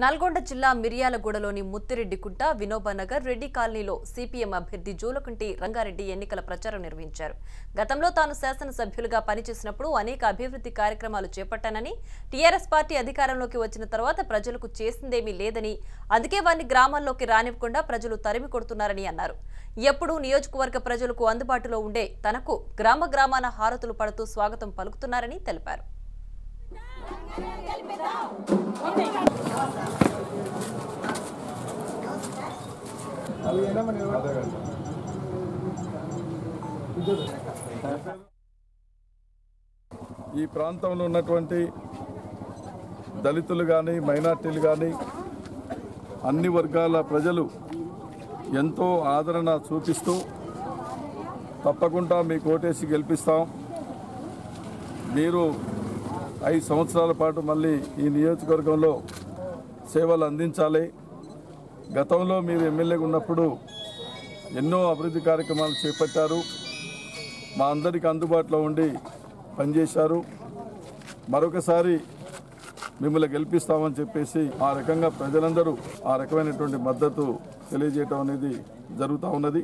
నల్గొండ జిల్లా మిర్యాలగూడలోని ముత్తిరెడ్డికుంట వినోబనగర్ రెడ్డి కాలనీలో సిపిఎం అభ్యర్థి జూలకంటి రంగారెడ్డి ఎన్నికల ప్రచారం నిర్వహించారు. గతంలో తాను శాసనసభ్యులుగా పనిచేసినప్పుడు అనేక అభివృద్ధి కార్యక్రమాలు చేపట్టానని టీఆర్ఎస్ పార్టీ అధికారంలోకి వచ్చిన తర్వాత ప్రజలకు చేసిందేమీ లేదని అందుకే వారిని గ్రామాల్లోకి రానివ్వకుండా ప్రజలు తరిమి కొడుతున్నారని అన్నారు. ఎప్పుడూ నియోజకవర్గ ప్రజలకు అందుబాటులో ఉండే తనకు గ్రామ గ్రామాన హారతులు పడుతూ స్వాగతం పలుకుతున్నారని తెలిపారు. ఈ ప్రాంతంలో ఉన్నటువంటి దళితులు కానీ మైనార్టీలు కానీ అన్ని వర్గాల ప్రజలు ఎంతో ఆదరణ చూపిస్తూ తప్పకుండా మీ కోటేసి గెలిపిస్తాం. మీరు ఐదు సంవత్సరాల పాటు మళ్ళీ ఈ నియోజకవర్గంలో సేవలు అందించాలి. గతంలో మీరు ఎమ్మెల్యేగా ఉన్నప్పుడు ఎన్నో అభివృద్ధి కార్యక్రమాలు చేపట్టారు. మా అందరికి అందుబాటులో ఉండి పనిచేశారు. మరొకసారి మిమ్మల్ని గెలిపిస్తామని చెప్పేసి ఆ రకంగా ప్రజలందరూ ఆ రకమైనటువంటి మద్దతు తెలియజేయటం అనేది జరుగుతూ ఉన్నది.